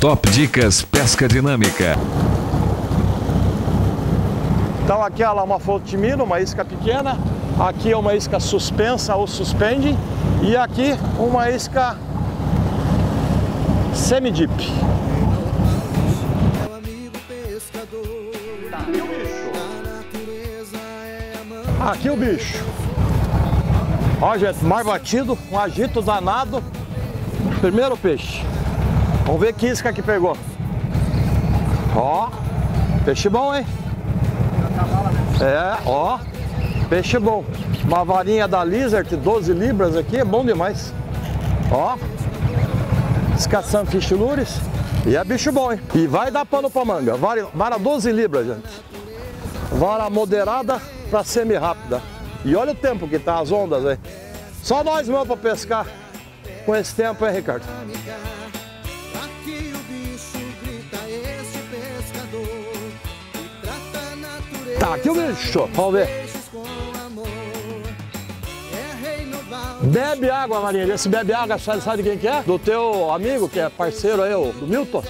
Top Dicas Pesca Dinâmica. Então aqui é uma Flotimino, uma isca pequena. Aqui é uma isca suspensa ou suspende. E aqui uma isca semi-dip. Aqui o bicho. Ó, gente, mar batido, um agito danado. Primeiro peixe. Vamos ver que isca que pegou. Ó, peixe bom, hein? É, ó, peixe bom. Uma varinha da Lizard, 12 libras aqui, é bom demais. Ó, escação Fish Lures. E é bicho bom, hein? E vai dar pano pra manga. Vara, vara 12 libras, gente. Vara moderada pra semi-rápida. E olha o tempo que tá as ondas aí. Só nós mesmo pra pescar com esse tempo, hein, Ricardo? Aqui o bicho, vamos ver. Bebe água, Marinha. Esse bebe água, sabe, sabe quem que é? Do teu amigo, que é parceiro aí, do Milton.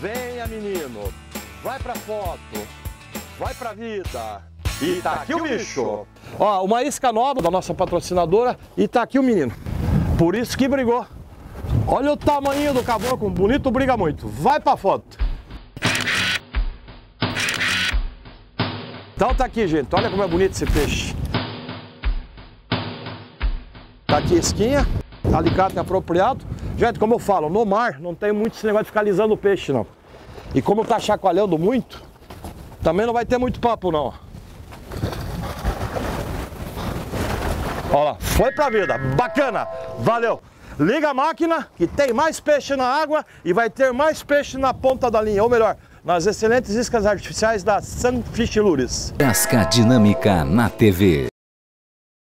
Venha, menino. Vai pra foto. Vai pra vida. E tá aqui o bicho. Ó, uma isca nova da nossa patrocinadora e tá aqui o menino. Por isso que brigou. Olha o tamanho do caboclo, bonito briga muito. Vai pra foto. Então tá aqui, gente. Olha como é bonito esse peixe. Tá aqui a esquinha, alicate apropriado. Gente, como eu falo, no mar não tem muito esse negócio de ficar alisando o peixe, não. E como tá chacoalhando muito, também não vai ter muito papo, não. Olha lá, foi pra vida, bacana, valeu. Liga a máquina que tem mais peixe na água e vai ter mais peixe na ponta da linha, ou melhor, nas excelentes iscas artificiais da Sunfish Lures. Dinâmica na TV.